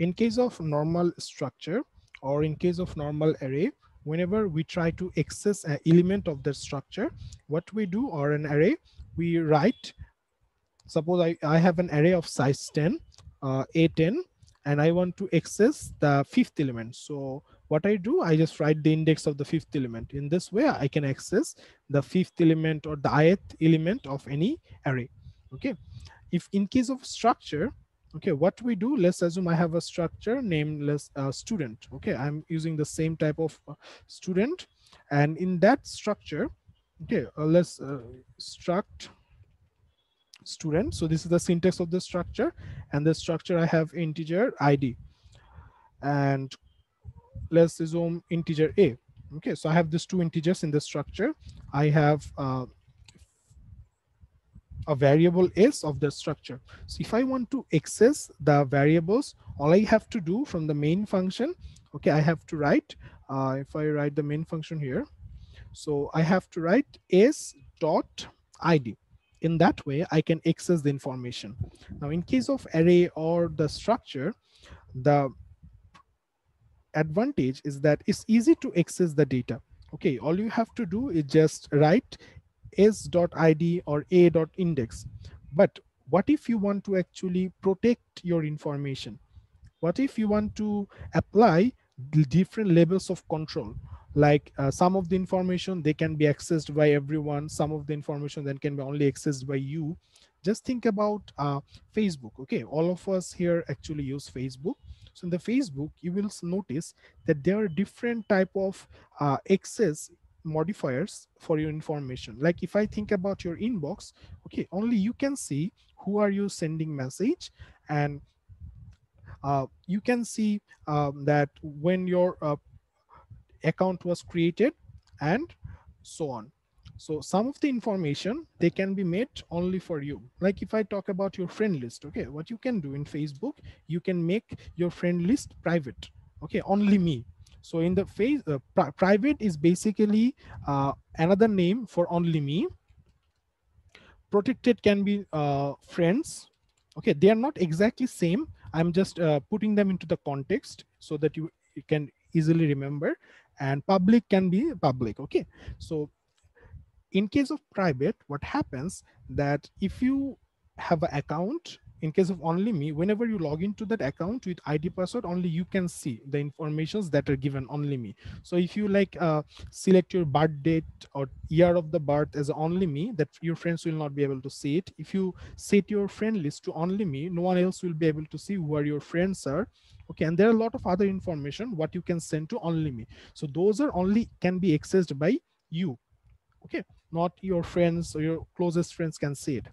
in case of normal structure or in case of normal array, whenever we try to access an element of the structure, what we do or an array, we write, suppose I, I have an array of size 10, uh, A10, and I want to access the fifth element. So what I do, I just write the index of the fifth element. In this way, I can access the fifth element or the ith element of any array. Okay. If in case of structure, okay, what we do, let's assume I have a structure named let's, uh, student. Okay, I'm using the same type of uh, student. And in that structure, okay, uh, let's uh, struct student. So this is the syntax of the structure and the structure I have integer ID and let's assume integer a okay so i have these two integers in the structure i have uh, a variable s of the structure. So if i want to access the variables all i have to do from the main function okay i have to write uh, if i write the main function here so i have to write s dot id. In that way i can access the information. Now in case of array or the structure the advantage is that it's easy to access the data. Okay, all you have to do is just write s.id or a.index. But what if you want to actually protect your information? What if you want to apply different levels of control? Like uh, some of the information, they can be accessed by everyone. Some of the information then can be only accessed by you. Just think about uh, Facebook. Okay, all of us here actually use Facebook so in the Facebook, you will notice that there are different type of uh, access modifiers for your information. Like if I think about your inbox, okay, only you can see who are you sending message and uh, you can see um, that when your uh, account was created and so on. So some of the information, they can be made only for you. Like if I talk about your friend list, okay, what you can do in Facebook, you can make your friend list private, okay, only me. So in the phase, uh, pri private is basically uh, another name for only me. Protected can be uh, friends. Okay, they are not exactly same. I'm just uh, putting them into the context so that you, you can easily remember and public can be public okay so in case of private what happens that if you have an account in case of only me whenever you log into that account with id password only you can see the informations that are given only me. So if you like uh, select your birth date or year of the birth as only me that your friends will not be able to see it. If you set your friend list to only me no one else will be able to see where your friends are. Okay and there are a lot of other information what you can send to only me. So those are only can be accessed by you. Okay not your friends or your closest friends can see it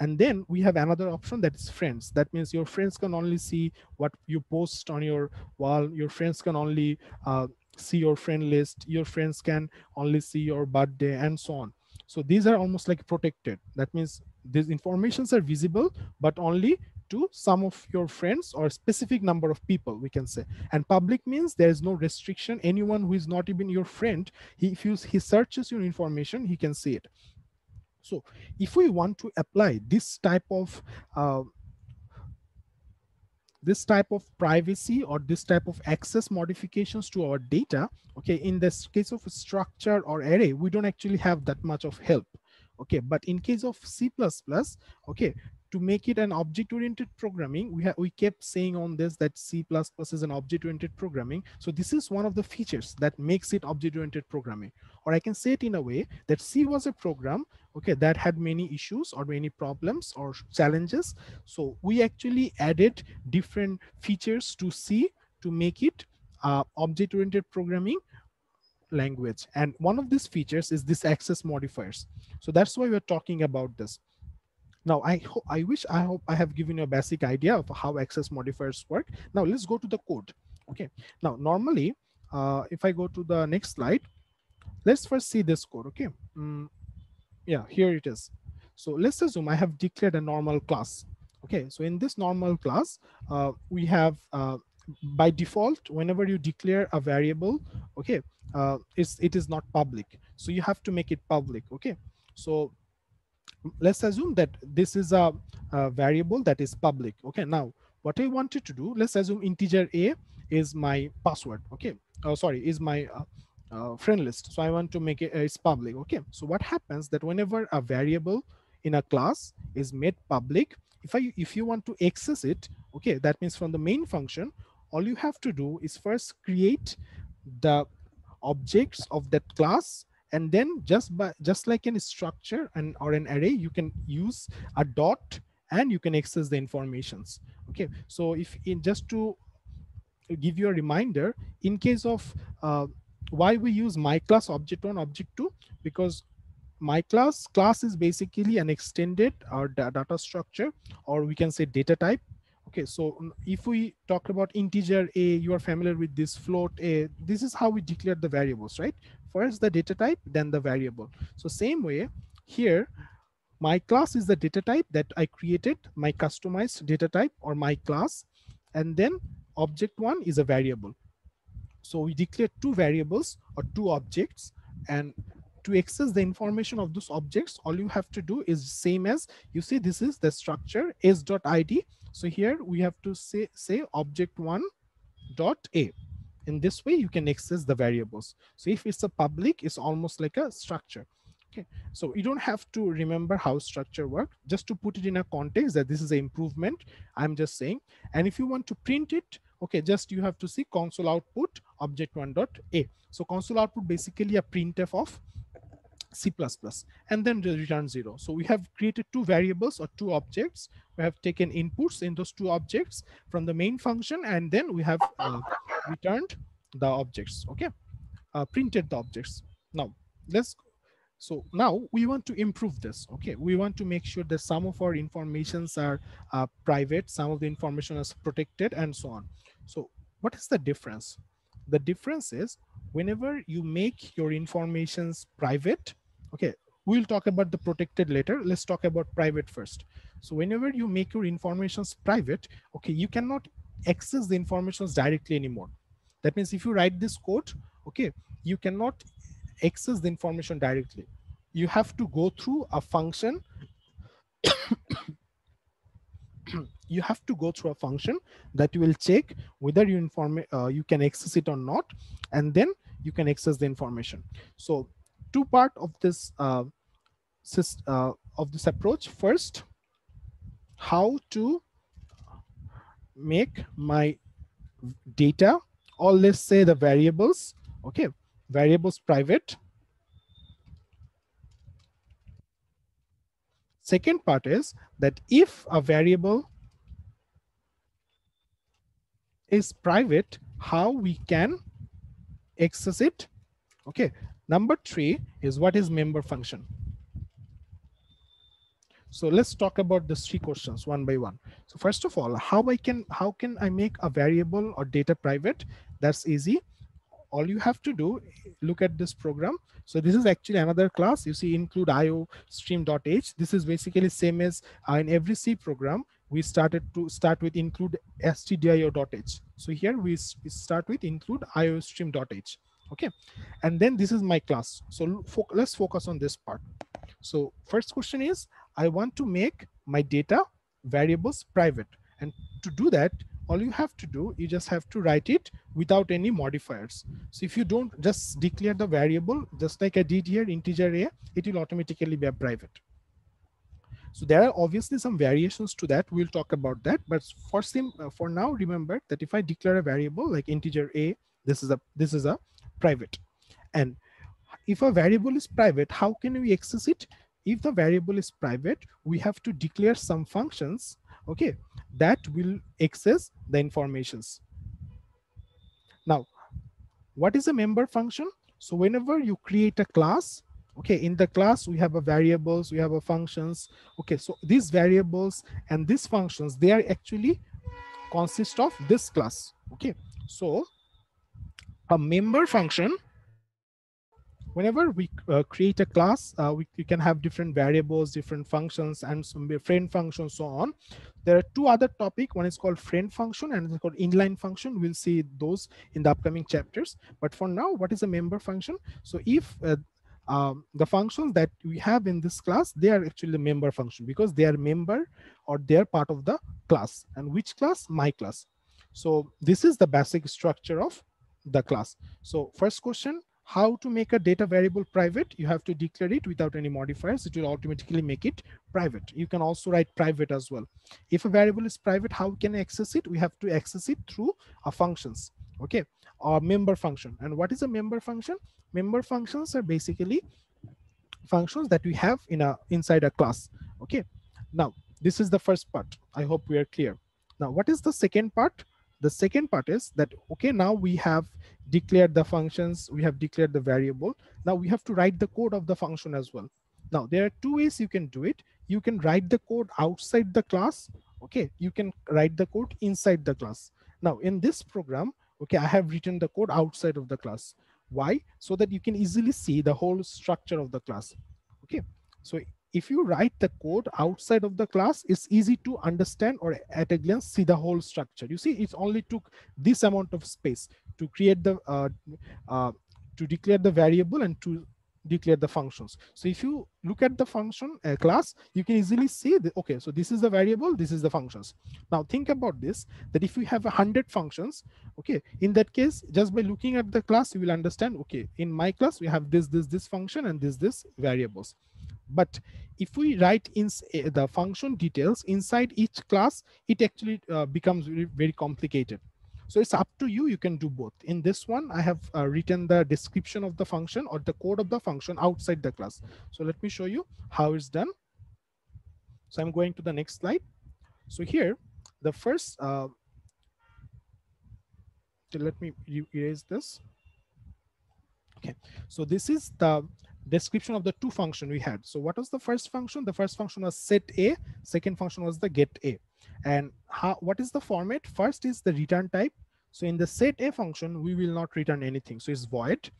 and then we have another option that is friends. That means your friends can only see what you post on your wall. Your friends can only uh, see your friend list. Your friends can only see your birthday and so on. So these are almost like protected. That means these informations are visible but only to some of your friends or specific number of people we can say. And public means there is no restriction. Anyone who is not even your friend he, if you, he searches your information he can see it so if we want to apply this type of uh, this type of privacy or this type of access modifications to our data okay in this case of structure or array we don't actually have that much of help okay but in case of c++ okay to make it an object-oriented programming, we, have we kept saying on this that C++ is an object-oriented programming. So this is one of the features that makes it object-oriented programming. Or I can say it in a way that C was a program, okay, that had many issues or many problems or challenges. So we actually added different features to C to make it uh, object-oriented programming language. And one of these features is this access modifiers. So that's why we're talking about this. Now, I, I wish I hope I have given you a basic idea of how access modifiers work. Now, let's go to the code. Okay. Now, normally, uh, if I go to the next slide, let's first see this code. Okay. Mm, yeah, here it is. So let's assume I have declared a normal class. Okay. So in this normal class, uh, we have uh, by default, whenever you declare a variable, okay, uh, it's, it is not public. So you have to make it public. Okay. So let's assume that this is a, a, variable that is public okay now what I wanted to do, let's assume integer a is my password. Okay. Oh, sorry, is my uh, friend list. So I want to make it uh, it's public. Okay. So what happens that whenever a variable in a class is made public, if I if you want to access it, okay, that means from the main function, all you have to do is first create the objects of that class and then just by just like in a structure and or an array you can use a dot and you can access the informations okay so if in just to give you a reminder in case of uh, why we use my class object one object two? Because my class class is basically an extended uh, or data structure or we can say data type. Okay so mm, if we talk about integer a you are familiar with this float a this is how we declare the variables right? First the data type then the variable. So same way here my class is the data type that i created my customized data type or my class and then object one is a variable so we declare two variables or two objects and to access the information of those objects all you have to do is same as you see this is the structure s.id so here we have to say say object one dot a. In this way you can access the variables. So if it's a public it's almost like a structure. Okay. So you don't have to remember how structure work. Just to put it in a context that this is an improvement i'm just saying. And if you want to print it okay just you have to see console output object one dot a so console output basically a printf of C++ and then return zero. So we have created two variables or two objects. We have taken inputs in those two objects from the main function and then we have uh, returned the objects, okay? Uh, printed the objects. Now let's, so now we want to improve this, okay? We want to make sure that some of our informations are uh, private, some of the information is protected and so on. So what is the difference? The difference is whenever you make your informations private, okay, we'll talk about the protected later. Let's talk about private first. So whenever you make your informations private, okay, you cannot access the informations directly anymore. That means if you write this code, okay, you cannot access the information directly. You have to go through a function. You have to go through a function that you will check whether you inform uh, you can access it or not and then you can access the information. So two part of this uh, uh, of this approach. First how to make my data or let's say the variables okay variables private Second part is that if a variable is private, how we can access it. Okay. Number three is what is member function. So let's talk about the three questions one by one. So first of all, how I can how can I make a variable or data private? That's easy all you have to do look at this program. So this is actually another class. You see include io stream.h this is basically same as uh, in every c program we started to start with include stdio.h so here we, start with include io stream.h okay? And then this is my class. So fo let's focus on this part. So first question is i want to make my data variables private. And to do that all you have to do, you just have to write it without any modifiers. So if you don't just declare the variable, just like I did here, integer a, it will automatically be a private. So there are obviously some variations to that. We'll talk about that. But for sim, uh, for now, remember that if I declare a variable like integer a, this is a this is a private. And if a variable is private, how can we access it? If the variable is private, we have to declare some functions okay that will access the informations. Now what is a member function? So whenever you create a class okay in the class we have a variables we have a functions. Okay so these variables and these functions they are actually consist of this class. Okay so a member function whenever we uh, create a class, uh, we, we, can have different variables, different functions, and some friend functions, so on. There are two other topic. One is called friend function and it's called inline function. We'll see those in the upcoming chapters. But for now, what is a member function? So if uh, um, the functions that we have in this class, they are actually the member function because they are member or they are part of the class. And which class? My class. So this is the basic structure of the class. So first question, how to make a data variable private? You have to declare it without any modifiers. It will automatically make it private. You can also write private as well. If a variable is private, how can I access it? We have to access it through our functions. Okay, or member function. And what is a member function? Member functions are basically functions that we have in a inside a class. Okay, now this is the first part. I hope we are clear. Now, what is the second part? The second part is that, okay, now we have declared the functions, we have declared the variable. Now we have to write the code of the function as well. Now there are two ways you can do it. You can write the code outside the class. Okay, you can write the code inside the class. Now in this program, okay, I have written the code outside of the class. Why? So that you can easily see the whole structure of the class. Okay, so if you write the code outside of the class, it's easy to understand or at a glance see the whole structure. You see, it only took this amount of space to create the, uh, uh, to declare the variable and to declare the functions. So if you look at the function uh, class, you can easily see that, okay, so this is the variable, this is the functions. Now think about this, that if we have a hundred functions, okay, in that case, just by looking at the class, you will understand, okay, in my class, we have this, this, this function and this, this variables. But if we write in eh, the function details inside each class, it actually uh, becomes very, very complicated. So it's up to you, you can do both. In this one, I have uh, written the description of the function or the code of the function outside the class. So let me show you how it's done. So I'm going to the next slide. So here, the first, uh, let me erase this. Okay, so this is the description of the two function we had. So what was the first function? The first function was set a, second function was the get a. And how, what is the format? First is the return type. So in the set a function, we will not return anything. So it's void.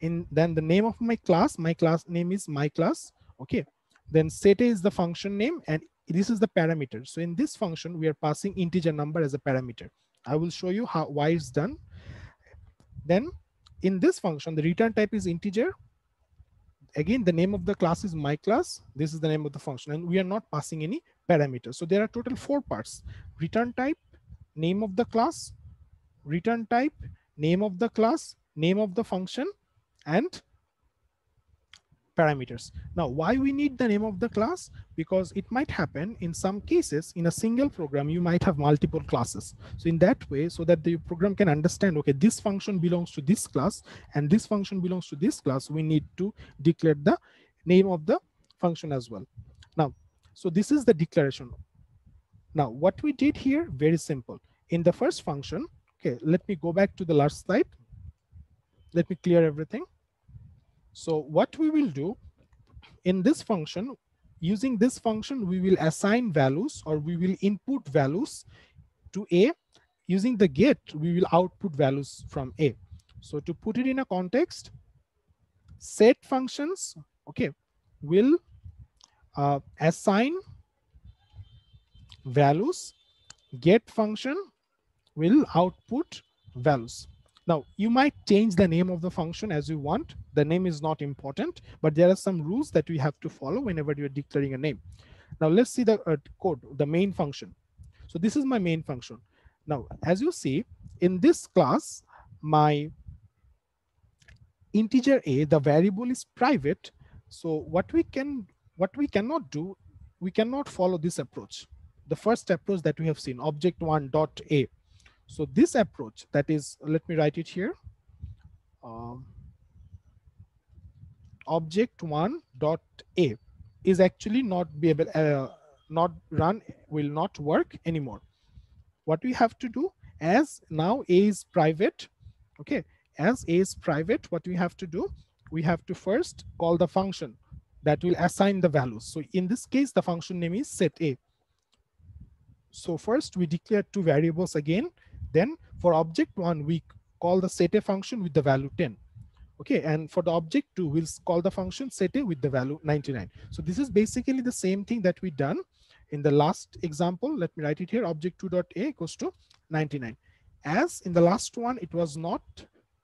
In then the name of my class, my class name is my class. Okay. Then set a is the function name and this is the parameter. So in this function, we are passing integer number as a parameter. I will show you how why it's done. Then in this function, the return type is integer again, the name of the class is my class. This is the name of the function and we are not passing any parameters. So there are total four parts, return type, name of the class, return type, name of the class, name of the function, and parameters. Now, why we need the name of the class? Because it might happen in some cases in a single program, you might have multiple classes. So in that way, so that the program can understand, okay, this function belongs to this class and this function belongs to this class, we need to declare the name of the function as well. Now, so this is the declaration. Now, what we did here, very simple. In the first function, okay, let me go back to the last slide. Let me clear everything. So what we will do in this function, using this function, we will assign values or we will input values to A. Using the get, we will output values from A. So to put it in a context, set functions, okay, will uh, assign values, get function will output values. Now, you might change the name of the function as you want. The name is not important, but there are some rules that we have to follow whenever you're declaring a name. Now, let's see the uh, code, the main function. So this is my main function. Now, as you see, in this class, my integer a, the variable is private. So what we can, what we cannot do, we cannot follow this approach. The first approach that we have seen, object one dot a so this approach that is, let me write it here. Um, object one dot a is actually not be able, uh, not run, will not work anymore. What we have to do as now a is private, okay, as a is private, what we have to do, we have to first call the function that will assign the values. So in this case, the function name is set a. So first we declare two variables again, then for object one, we call the set a function with the value 10. Okay, and for the object two, we'll call the function set a with the value 99. So this is basically the same thing that we done in the last example. Let me write it here, object 2.a equals to 99. As in the last one, it was not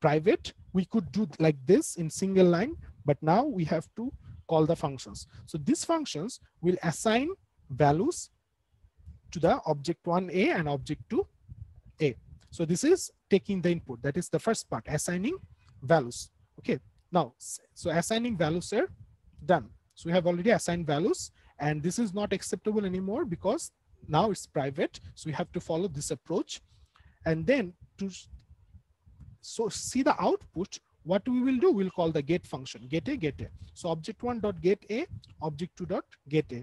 private. We could do like this in single line, but now we have to call the functions. So these functions will assign values to the object 1a and object 2a. So this is taking the input. That is the first part, assigning values. Okay. Now, so assigning values are done. So we have already assigned values and this is not acceptable anymore because now it's private. So we have to follow this approach. And then to so see the output, what we will do, we'll call the get function, get a, get a. So object one dot get a, object two dot get a.